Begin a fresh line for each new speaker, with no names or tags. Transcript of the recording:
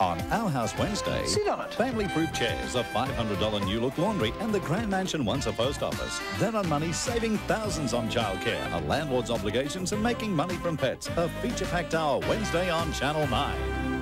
On Our House Wednesday,
Sit on it.
family-proof chairs, a $500 new look laundry, and the Grand Mansion once a post office. Then on money, saving thousands on childcare, a landlord's obligations, and making money from pets. A feature-packed hour Wednesday on Channel 9.